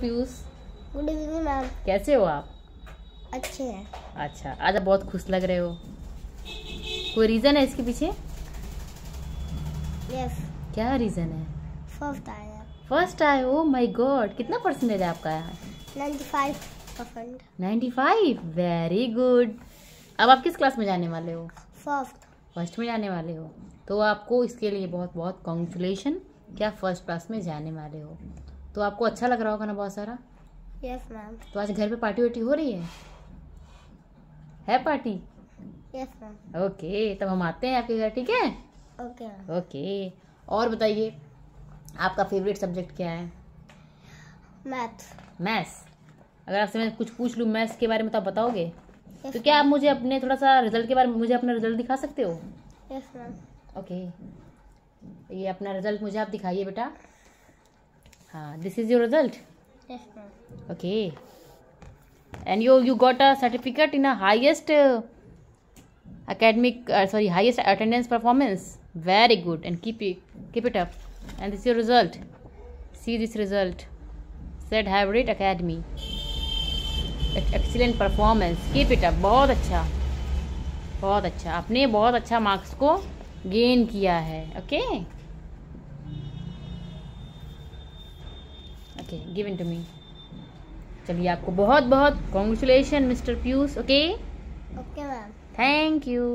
Piyush good evening ma'am कैसे हो आप? अच्छे हैं। अच्छा आज आप बहुत खुश लग रहे हो। कोई रीजन है इसके पीछे? यस क्या रीजन है? फ़र्स्ट आया। फ़र्स्ट आए ओ माय गॉड कितना परसेंटेज है आपका यहाँ? Ninety five percent 95 very good अब आप किस क्लास में जाने वाले हो? फ़र्स्ट फ़र्स्ट में जाने वाले हो। तो आपको इसके लिए बहुत बहुत कॉन्ग्रेचुलेशन क्या फ़र्स्ट क्लास में जाने वाले हो? तो आपको अच्छा लग रहा होगा ना बहुत सारा? यस मैम तो आज घर पे पार्टी वार्टी हो रही है? है पार्टी? यस मैम ओके तब हम आते हैं आपके घर ठीक है? ओके मैम ओके और बताइए आपका फेवरेट सब्जेक्ट क्या है? मैथ मैथ्स अगर आपसे मैं कुछ पूछ लूँ मैथ्स के बारे में तो आप बताओगे? तो क्या आप मुझे अपने थोड़ा सा रिज़ल्ट के बारे में मुझे अपना रिज़ल्ट दिखा सकते हो? यस मैम ओके ये अपना रिज़ल्ट मुझे आप दिखाइए बेटा। हाँ this is your result okay and you you got a certificate in a highest academic sorry highest attendance performance very good and keep keep it up and this your result see this result set habit academy excellent performance keep it up बहुत अच्छा. बहुत अच्छा. आपने बहुत अच्छा marks को gain किया है. Okay okay? Okay given to me चलिए आपको बहुत बहुत congratulation mister Piyush okay okay ma'am thank you